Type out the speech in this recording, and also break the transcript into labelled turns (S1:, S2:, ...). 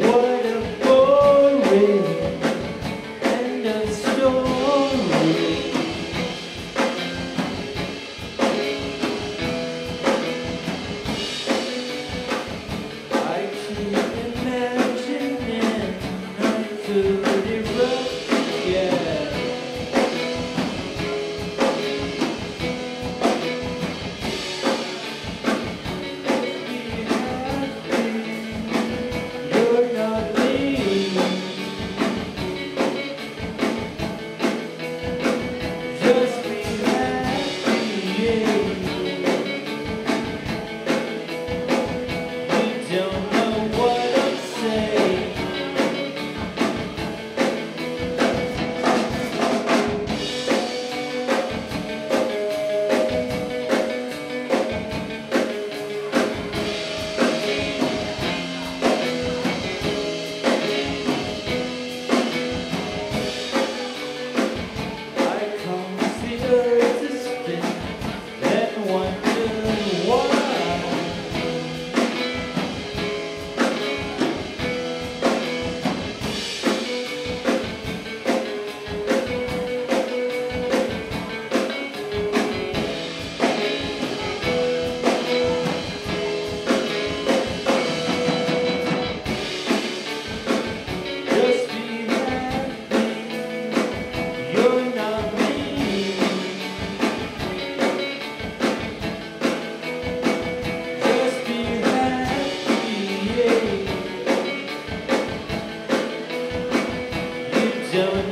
S1: What gentlemen.